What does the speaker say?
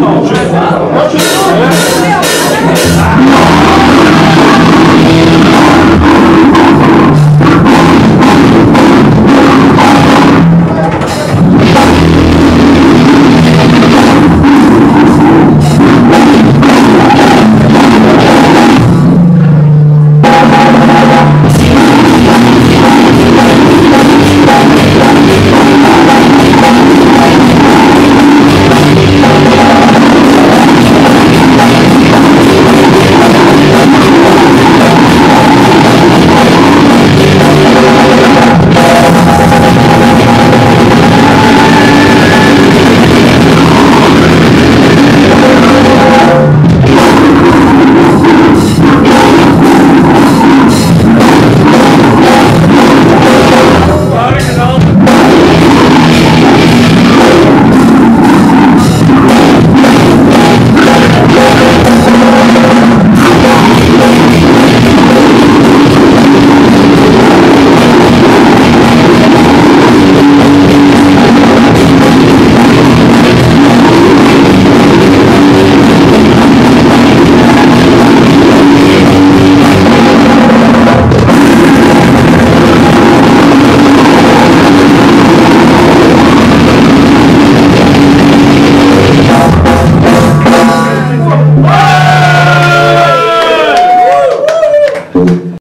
Proszę.